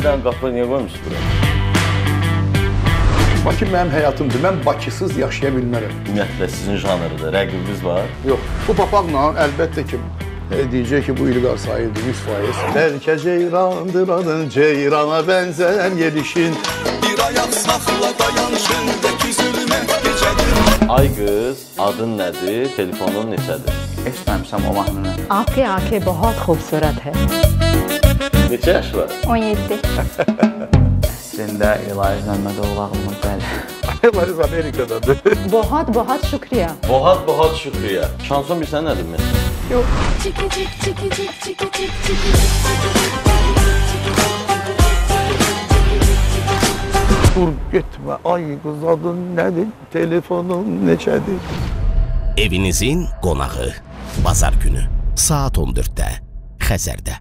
iki dənə qapı niyə qoymuş bura? Bakı mənim həyatımdır. Mən Bakısız yaşaya bilmərəm. Ümumiyyətlə sizin janrıdır. Rəqibiniz var? Yox. Bu papaqla əlbəttə ki, e, deyəcək ki, bu İlqar Sahildir 100 faiz. Bəlkə ceyrandır adın, ceyrana bənzər yerişin. Bir ayaq saxla dayan şündəki zülmət gecədir. Ay qız, adın nədir, telefonun neçədir? Eşitməmişəm o mahnını. Akı akı, बहुत खूबसूरत है. Neçə yaş var? 17. Əslində Elaiz Məmmədoğlu ağlımın bəli. Elaiz Amerikadadır. Bohat Bohat Şükriya. Bohat Bohat Şükriya. Şanson bilsən nədir mi? Yox. Çiki çik çiki çik çiki çik çiki. Dur getmə ay qız adın nədir? Telefonun neçədir? Evinizin qonağı. Bazar günü saat 14-də Xəzərdə.